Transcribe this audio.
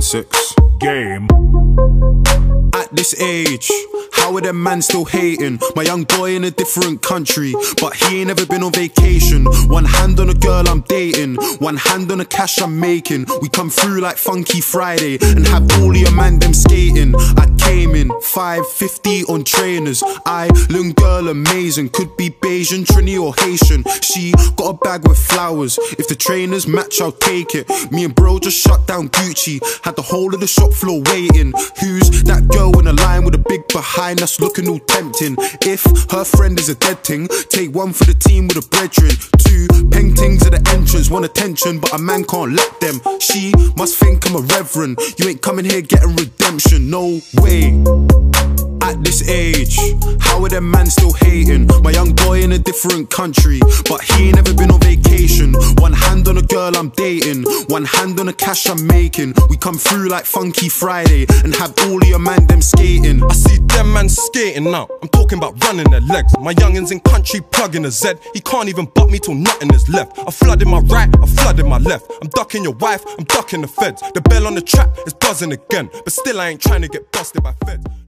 six. Game. At this age, how are them man still hating? My young boy in a different country, but he ain't never been on vacation. One hand on a girl I'm dating, one hand on the cash I'm making. We come through like Funky Friday and have all your man them skating. I 550 on trainers. I, little girl, amazing. Could be Bayesian, Trini, or Haitian. She got a bag with flowers. If the trainers match, I'll take it. Me and bro just shut down Gucci. Had the whole of the shop floor waiting. Who's that girl in a line with a big behind us looking all tempting? If her friend is a dead thing, take one for the team with a brethren. Two paintings at the entrance, want attention, but a man can't let them. She must think I'm a reverend. You ain't coming here getting redemption, no way at this age. How are them man still hating? My young boy in a different country, but he ain't never been on vacation. One hand on a girl I'm dating, one hand on the cash I'm making. We come through like Funky Friday and have all your man them skating. I see them man skating now. I'm talking about running their legs. My youngins in country plugging a Z. He can't even butt me till nothing is left. I flooded my right, I flooded my left. I'm ducking your wife, I'm ducking the feds. The bell on the trap is buzzing again, but still I ain't trying to get busted by feds.